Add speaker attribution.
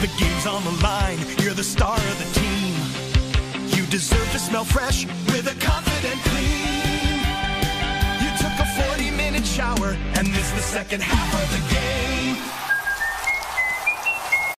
Speaker 1: The game's on the line, you're the star of the team. You deserve to smell fresh with a confident clean. You took a 40 minute shower, and this the second half of the game.